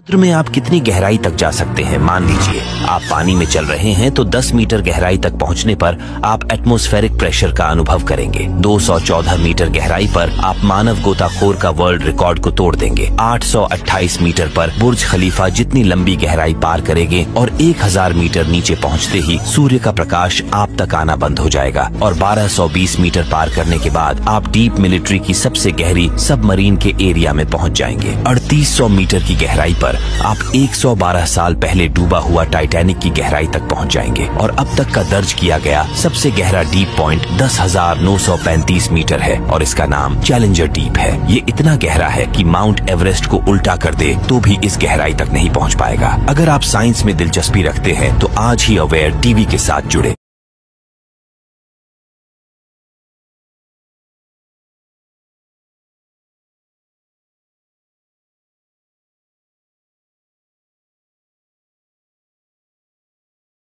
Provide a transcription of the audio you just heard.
समुद्र में आप कितनी गहराई तक जा सकते हैं? मान लीजिए, आप पानी में चल रहे हैं तो 10 मीटर गहराई तक पहुँचने पर आप एटमॉस्फेरिक प्रेशर का अनुभव करेंगे। 214 मीटर गहराई पर आप मानव गोताखोर का वर्ल्ड रिकॉर्ड को तोड़ देंगे। 828 मीटर पर बुर्ज खलीफा जितनी लंबी गहराई पार करेंगे और 1000 मीटर नीचे पहुँचते ही सूर्य का प्रकाश आप तक आना बंद हो जाएगा। और 1220 मीटर पार करने के बाद आप डीप मिलिट्री की सबसे गहरी सबमरीन के एरिया में पहुँच जाएँगे। अड़तीस मीटर की गहराई पर आप 112 साल पहले डूबा हुआ टाइटैनिक की गहराई तक पहुँच जाएँगे और अब तक का दर्ज किया गया सबसे गहरा डीप पॉइंट 10,935 मीटर है और इसका नाम चैलेंजर डीप है। ये इतना गहरा है कि माउंट एवरेस्ट को उल्टा कर दे तो भी इस गहराई तक नहीं पहुँच पाएगा। अगर आप साइंस में दिलचस्पी रखते हैं तो आज ही अवेयर टीवी के साथ जुड़े।